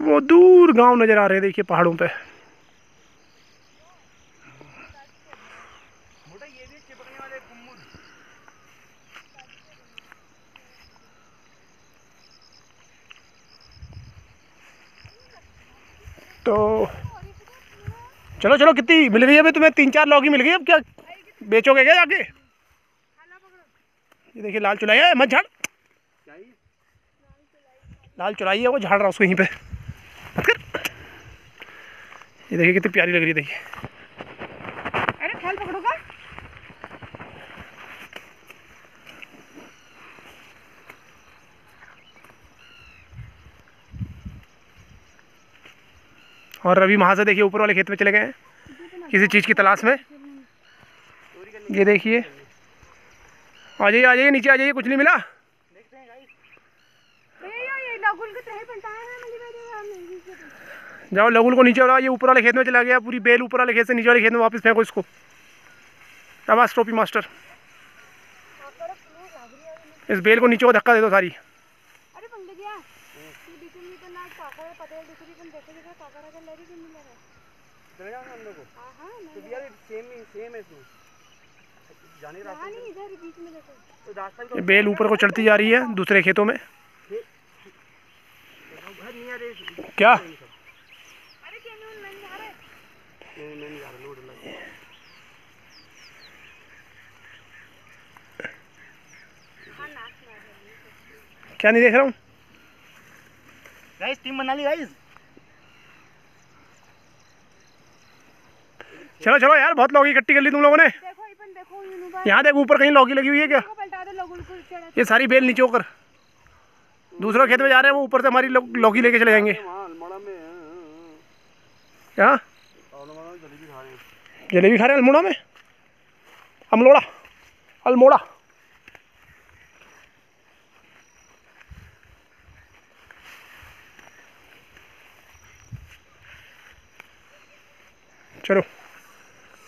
वो दूर गाँव नज़र आ रहे हैं, देखिए पहाड़ों पे। तो चलो चलो, कितनी मिल गई अभी तुम्हें? तीन, चार लौकी मिल गई अब क्या? बेचोगे क्या जाके? ये देखिए, लाल चुलाई है मत झाड़ लाल चुराई है वो झाड़ रहा उसको यहीं पे। मत कर। ये देखिए कितनी प्यारी लग रही है देखिए। अरे थैल पकड़ोगा? और रवि वहाँ से देखिए ऊपर वाले खेत में चले गए हैं किसी चीज़ की तलाश में। ये देखिए। आ जाइए आ जाइए नीचे आ जाइए कुछ नहीं मिला ये लगुल के तहे बनता है मुझे मेरे जाओ लगुल को नीचे उड़ाओ ये ऊपर वाले खेत में चला गया पूरी बेल ऊपर वाले खेत से नीचे वाले खेत में वापस फेंको इसको शाबाश टोपी मास्टर इस बेल को नीचे को धक्का दे दो सारी तो है है हाँ हाँ बेल ऊपर को चढ़ती जा रही है दूसरे खेतों में क्या क्या नहीं देख रहा हूँ? गाइस टीम बना ली गाइस चलो चलो यार बहुत लौकी इकट्ठी कर ली तुम लोगों ने। देखो इपन देखो यहाँ देख ऊपर कहीं लौकी लगी हुई है क्या? ये सारी बेल नीचे होकर। दूसरा खेत में जा रहे हैं वो ऊपर से हमारी लौ- लौकी लेके चले जाएँगे। क्या जलेबी खा रहे हैं अल्मोड़ा में? अमलोड़ा अल्मोड़ा। चलो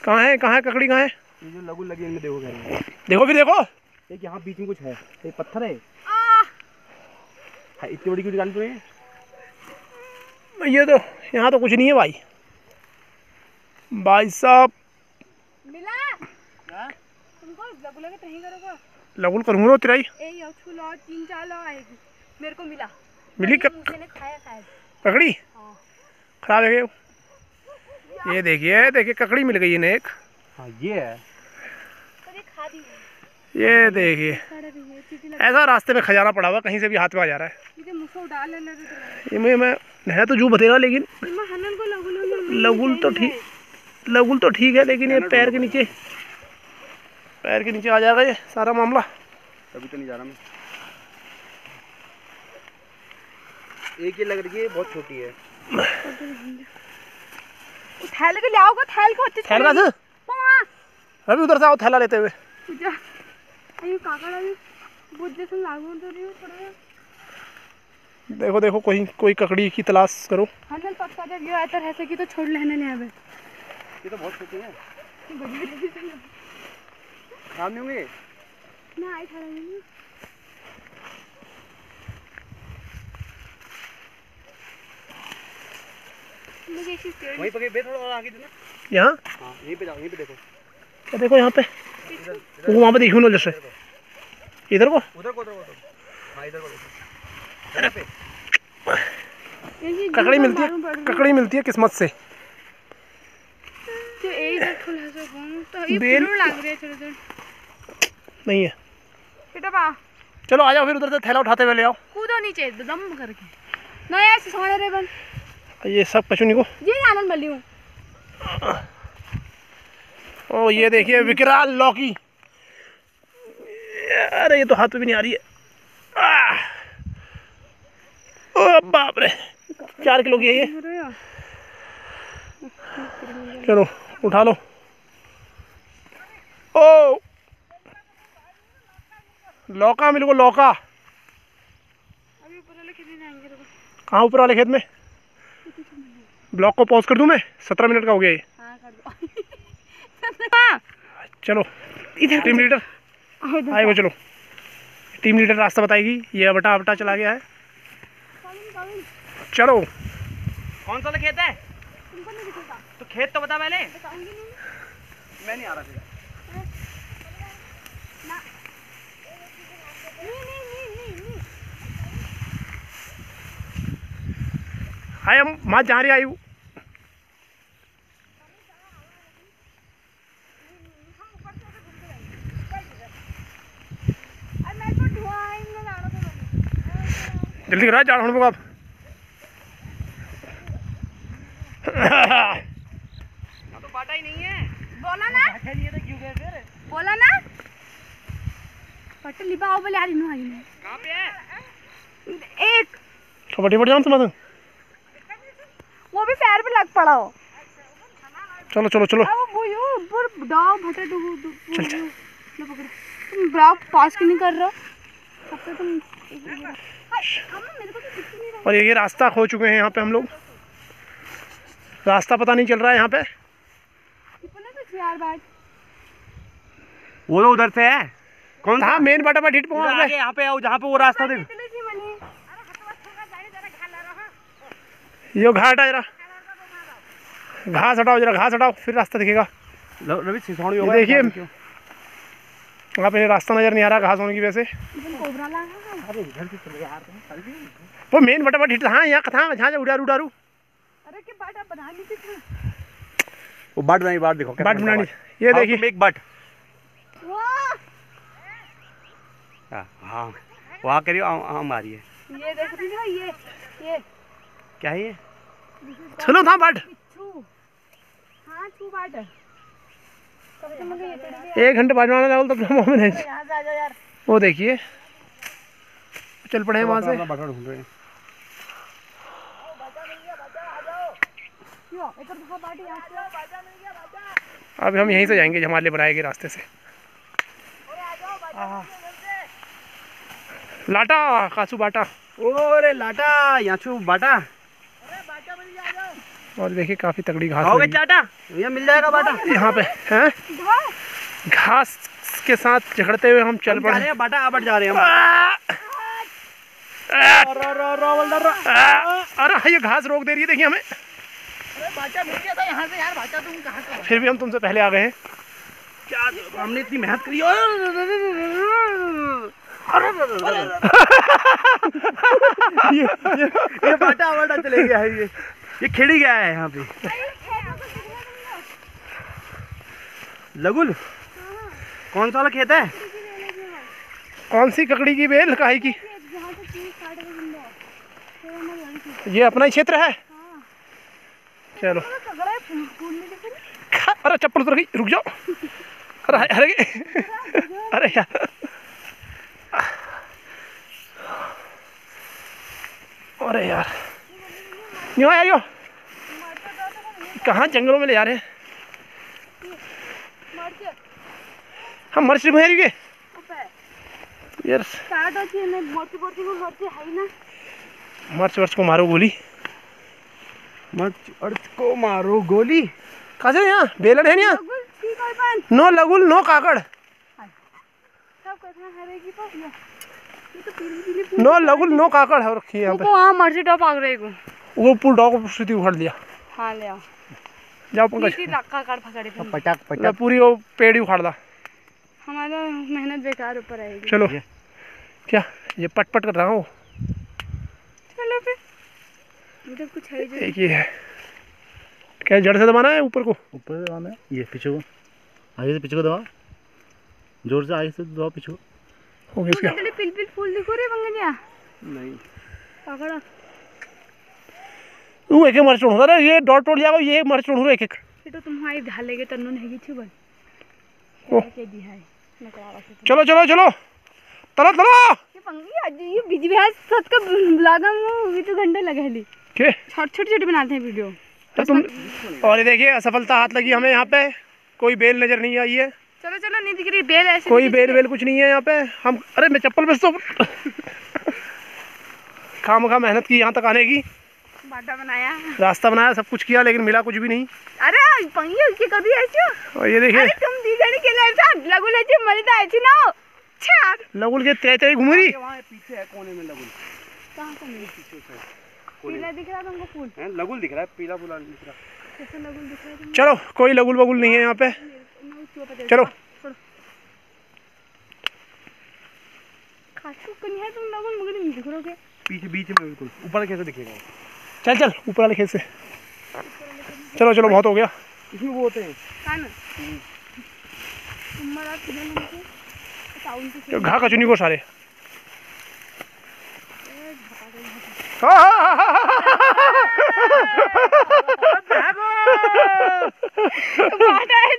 कहाँ है कहाँ है ककड़ी कहाँ है? ये जो लगू लगी इनमें देखो देखो फिर देखो। एक यहाँ बीच में कुछ है एक पत्थर है। आ। हाँ, इतनी बड़ी क्यों निकाली तुम्हें ये तो यहाँ तो कुछ नहीं है भाई। भाई साहब। मिला? तुमको लगुल के तही करोगा। लगुल करूँगा ना तिराई ए यो छुलो तीन चार आएगी। मेरे को मिला। मिली मेरे क- खाया ककड़ी हाँ। खराब है ये देखिए देखिए ककड़ी मिल गई इन्हें एक। हाँ ये है। कभी खा दी ये देखिए। ऐसा रास्ते में खजाना पड़ा हुआ कहीं से भी हाथ में आ जा रहा है। लगी मुसो डाल ले लगे तो ये मैं मैं है तो जू बतेगा लेकिन मैं हनन को लगुल लगुल तो ठीक। लगुल तो ठीक है लेकिन ये पैर के नीचे पैर के नीचे आ जाएगा ये सारा मामला। तभी तो नहीं जा रहा मैं। एक ये लग रही है बहुत छोटी है। थैले के ले आओगे थैल को अच्छे थैला से? अभी उधर से आओ थैला लेते हुए। काकड़ा भी बुद्ध जैसे लागू तो रही हो। थोड़ा देखो देखो कोई कोई ककड़ी की तलाश करो। हनल पक्का जब ये आतर ऐसे की तो छोड़ लेने नहीं आवे। ये तो बहुत छोटी है। खराब नहीं होंगे? ना आई खड़ा नहीं। वहीं पकड़ बे थोड़ा और आगे देना यहाँ? हाँ यहीं पे जाओ यहीं पे देखो। क्या देखो यहाँ पे? वो वहाँ पे देखो ना जैसे इधर को? उधर को उधर को हाँ इधर को देखो। ककड़ी मिलती है ककड़ी मिलती है किस्मत से तो एक बार खुला से फ़ोन तो ये बेल- बेल लग रही है छोटे छोटे नहीं है। चलो आ जाओ फिर उधर से थैला उठाते हुए ले आओ। कूदो नीचे दम करके। ना ऐसे सोने रे बन ये सब कचुनी को? ये आनंद मली हूँ। ओ ये देखिए विकराल लौकी। अरे ये तो हाथ में भी नहीं आ रही है! ओ बाप रे चार किलो की है ये। चलो। उठा लो। ओ। लौका मेरे को लौका। कहाँ ऊपर वाले खेत में? ब्लॉक को पॉज कर दूँ मैं? सत्रह मिनट का हो गया ये। हाँ कर दो। हाँ। चलो इधर टीम लीडर आओ आए वो चलो। टीम लीडर रास्ता बताएगी ये अबटा अबटा चला गया है। चलो। कौन सा खेत है? तो खेत तो बता पहले। मैं नहीं आ रहा फिर। हाय हम वहाँ जा रही आयु। हम ऊपर से ऐसे घूम के जाएँगे अरे मेरे को धुआँ है इनमें लाड़ों को बने जल्दी करा जाड़ होने आप हाँ तो बाटा ही नहीं है बोला ना बाटा नहीं तो क्यों गए फिर? बोला ना। पट्टे लिबा बोले आ रही हूँ आई मैं कहाँ पे है? एक। कबड्डी बढ़ जाओ तुम वो भी पैर पे लग पड़ा हो। चलो चलो चलो। अब वो यो ऊपर डाव भटे डू डू चल चल। लो पकड़ो। तुम ब्राव पास क्यों नहीं कर रहे हो? तब से तुम हम मेरे को तो दिख नहीं रहा। और ये रास्ता खो चुके हैं यहाँ पे हम लोग। रास्ता पता नहीं चल रहा है यहाँ पे। कितने कुछ यार बात वो तो उधर से है? कौन सा? हाँ मेन बटा बट हिट पहुँच आगे यहाँ पे आओ जहाँ पे वो रास्ता देख। यो घाट है जरा। घास हटाओ जरा घास हटाओ फिर रास्ता दिखेगा। रवि सिसौड़ी ये देखिए वहाँ पे रास्ता नज़र नहीं आ रहा घास होने की वजह से। कोबरा ला अरे इधर से चले यार तुम वो मेन बटा बट हिट हाँ यहाँ कथा जहाँ से उड़ारू उड़ारू अरे के बाट बना ली थी वो बाट बनाई बाट देखो बाट बनानी। ये देखिए। एक बाट। हाँ हाँ वहाँ करियो हम आ रही है ये देख रही हो ये ये। क्या है ये? चलो था बाट हाँ छू बाट एक घंटे बाद बनाने लगा तब हम नहीं यहाँ से आ जाओ यार। वो देखिए। चल पड़े वहाँ से। हैं। यहाँ से। अब हम यहीं से जाएँगे हमारे लिए बनाए गए रास्ते से। लाटा कासू बाटा। ओरे लाटा यहाँ छू बाटा। और देखिए काफ़ी तगड़ी घास लगी। चाटा? यहाँ मिल जाएगा बाटा। यहाँ पे हैं? घास के साथ झगड़ते हुए हम चल पड़े। रहे हैं बाटा आबट जा रहे हैं आ, आ, आ, अरे ये घास रोक दे रही है देखिए हमें। बाटा मिल गया था यहाँ से यार बाटा तुम कहाँ से फिर भी हम तुमसे पहले आ गए हैं। क्या हमने इतनी मेहनत करी ये ये ये बाटा बाटा चले गया है ये ये खिड़ी गया है यहाँ पे लगुल कौन सा वाला खेत है कौन सी ककड़ी की बेल काहे की तो ये अपना ही क्षेत्र है हाँ चलो तो है अरे चप्पल उतर गई रुक जाओ अरे अरे अरे यार। अरे यार। यूँ यार यो? कहाँ जंगलों में ले जा रहे हैं? हम मर्च में ऊपर यार है मर्च ना मर्च वर्च को मारो गोली। मर्च अर्थ को मारो गोली। कहा से यहाँ? बेलन है नहीं यहाँ? नो लगुल नो काकड़। तो। फूल नो लगुल नो काकड़ है रखी है यहाँ पे। को वहाँ मर्ची टॉप आ गए को वो पुल डॉग स्थिति उखाड़ लिया। हाँ ले आओ। जाओ पंकज। पटाक ले पूरी वो पेड़ ही उखाड़ ला। हमारा मेहनत बेकार ऊपर आएगी। चलो। क्या? ये पट पट कर रहा हूँ। चलो फिर। इधर कुछ है जो एक ये है। क्या जड़ से दबाना है ऊपर को? ऊपर से दबाना है ये पीछे को। आगे से पीछे को दबाओ। ज़ोर से आगे से दबाओ पीछे को। हो गया इसका। इतने पिल पिल फूल दिखो रे बंगलिया नहीं। पकड़ो। तू एक एक मर्च चढ़ूँगा रे ये डॉट टोट जाओ ये मर्च चढ़ूँगा एक एक। ये तो तुम्हारी ढालेगे तन्नू नहीं की बल ओ। के दी है चलो चलो चलो। तलो तलो। ये पंगी आज ये बिज़ी है सत का लागा मु ये तो घंटे लगे ली। के? छोटे छोटे छोटे बनाते हैं वीडियो। तो तुम और ये देखिए असफलता हाथ लगी हमें यहाँ पे। कोई बेल नज़र नहीं आई है। चलो चलो नहीं दिख रही बेल ऐसे कोई बेल वेल कुछ नहीं है यहाँ पे। हम अरे मैं चप्पल पे तो खाम खा मेहनत की यहाँ तक आने की। बनाया। रास्ता बनाया सब कुछ किया लेकिन मिला कुछ भी नहीं। अरे पंगी के कभी ऐसे और ये देखिए। तुम दी जणी केले ऐसा लगू लेचे मज़े ऐसी ना छार लगुल के तेज तेज घूम रही। पीछे है कोने में लगुल कहाँ से मिली? पीला दिख रहा तुमको फूल? लगुल दिख रहा है पीला फूला दिख रहा कैसे लगुल दिख रहा है चलो कोई लगुल बगुल नहीं है यहाँ पे। चलो। है पीछे बीच में बिल्कुल। ऊपर कैसे दिखेगा चल चल ऊपर वाले खेत से। चलो चलो बहुत हो गया। इसमें वो होते हैं। कान तुम मरा किधर मुझे टाउन से तो घा कचुनी को सारे हाँ, हाँ, हाँ, हाँ, बाटा है हाँ।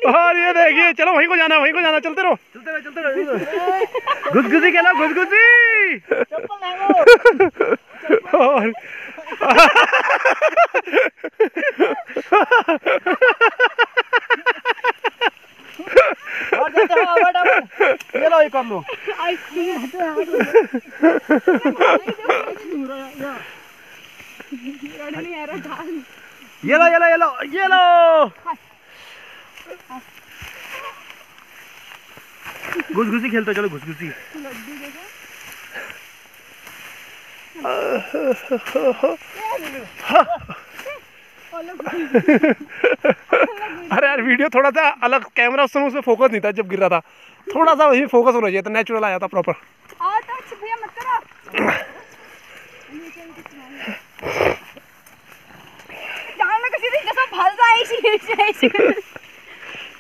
और ये देखिए चलो वहीं को जाना वहीं को जाना चलते रहो। चलते रहो चलते रहो गुदगुदी खेलो गुदगुदी और हो ये लो ये कर लो। नहीं आ रहा ये लो ये लो ये लो ये लो घुसघुसी खेलते चलो लड्डू देखो अरे यार वीडियो थोड़ा सा अलग कैमरा उस समय उसमें फोकस नहीं था जब गिर रहा था। थोड़ा सा वही फोकस होना चाहिए था नेचुरल आया था प्रॉपर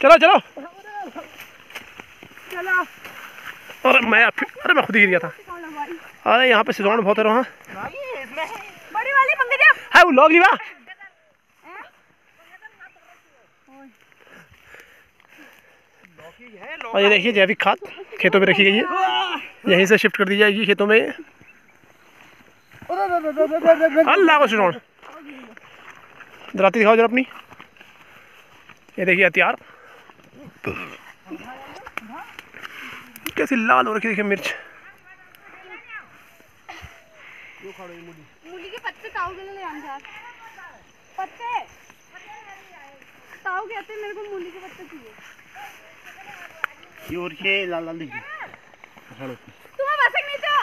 चलो चलो। चलो। अरे मैं अरे मैं खुद ही गिर गया था। अरे यहाँ पे सिजौन बहुत है रहा बड़ी वाली पंकज है वो लॉग लिवा और ये देखिए जैविक खाद खेतों में रखी गई है। यहीं से शिफ्ट कर दी जाएगी खेतों में। अल्लाह को सिजौन दराती दिखाओ जरा अपनी। ये देखिए हथियार। कैसी लाल हो रखी देखिए मिर्च। मूली के पत्ते ताऊ के लिए ले आना यार पत्ते? ताऊ कहते हैं मेरे को मूली के पत्ते चाहिए। ये और ये लाल लाल दिख तुम्हें बस नहीं तो।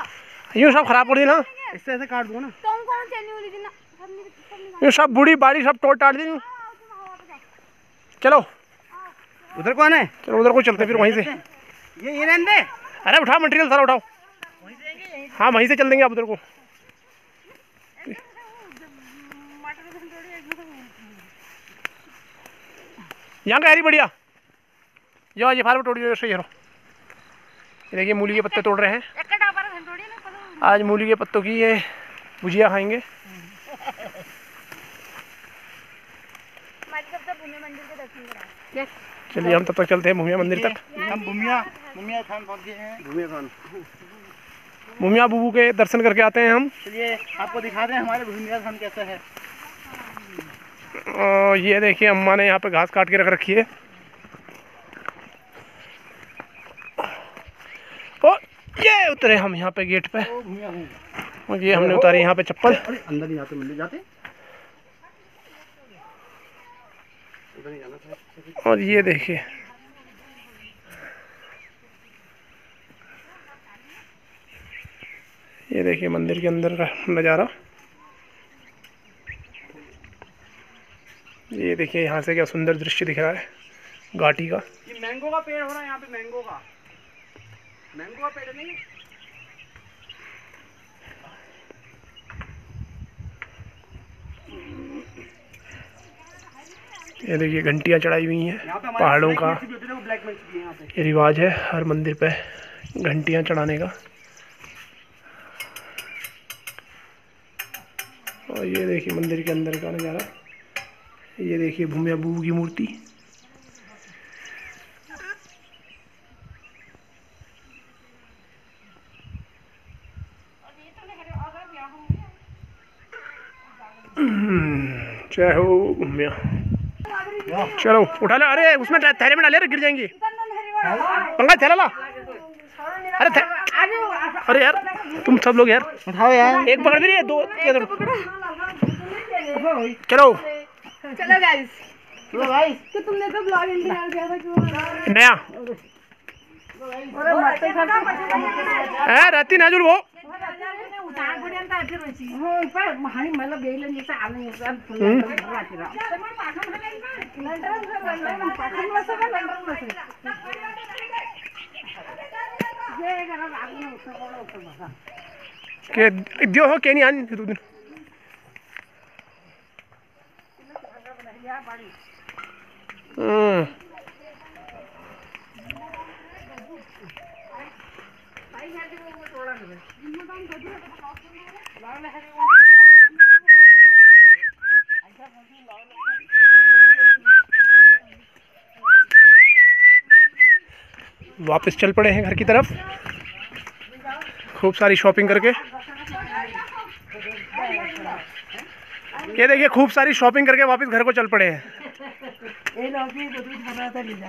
यूँ सब खराब कर दी ना। इससे ऐसे काट दो ना। तुम कौन चलनी वाली थी ना? सब नहीं सब नहीं यूँ सब बूढ़ी बाड़ी सब तोड़ टाट दी आओ चलो। उधर कौन है? चलो उधर को चलते फिर वहीं से। ये ये रहने दे। अरे उठाओ मटेरियल सारा उठाओ। हाँ वहीं से चल देंगे आप उधर को। यहाँ का हरी बढ़िया। जो ये फार्म तोड़ दियो सही है। देखिए मूली के पत्ते तोड़ रहे हैं एक कटा पर घंटोड़ी ना पता आज मूली के पत्तों की ये भुजिया खाएँगे। चलिए हम तब तक चलते हैं भूमिया मंदिर तक। हम भूमिया भूमिया खान पहुँच गए हैं। भूमिया खान। भूमिया बुबू के दर्शन करके आते हैं हम। चलिए आपको दिखा दें हमारे भूमिया खान कैसा है। ये देखिए अम्मा ने यहाँ पे घास काट के रख रखी है और ये उतरे हम यहाँ पे गेट पे। और ये हमने उतारी यहाँ पे चप्पल। अंदर नहीं जाते मंदिर जाते? और ये देखिए। ये देखिए मंदिर के अंदर का नज़ारा। ये देखिए यहाँ से क्या सुंदर दृश्य दिख रहा है घाटी का। ये मैंगो का पेड़ हो रहा है यहाँ पे मैंगो का। मैंगो का पेड़ नहीं ये देखिए घंटियाँ चढ़ाई हुई हैं पहाड़ों का। ये रिवाज है हर मंदिर पे घंटियाँ चढ़ाने का। और ये देखिए मंदिर के अंदर का नज़ारा। ये देखिए भूमिया बूबू की मूर्ति। जय हो चलो उठा लो अरे उसमें थैले में डाले गिर जाएँगी। पंकज थैला ला। अरे थे, अरे यार तुम सब लोग यार। उठाओ यार। एक पकड़ भी नहीं है दो चलो। चलो गाइस चलो भाई। तो तुमने तो ब्लॉग था क्यों नया। अरे मत रहती नाजुल वो। उतार पर्यंत आधी रोची हो पण आणि मला गेलं नाही तर आलं नाही रात्री लंडन पाठवून बसं का लंडन बसं जे जरा लागलं होतं कोण होतं बघा के दियो हो केनी आण तू हम्म वापस चल पड़े हैं घर की तरफ़। खूब सारी शॉपिंग करके। ये देखिए खूब सारी शॉपिंग करके वापस घर को चल पड़े हैं।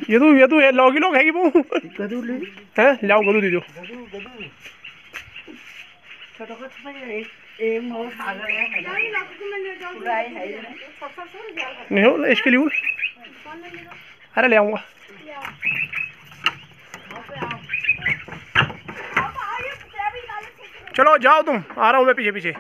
ये तो ये तो ये लौगी लोग है कि वो हैं? लाओ गदू दीजो नहीं हो इसके लिए अरे ले आऊँगा चलो जाओ तुम, आ रहा हूँ मैं पीछे पीछे।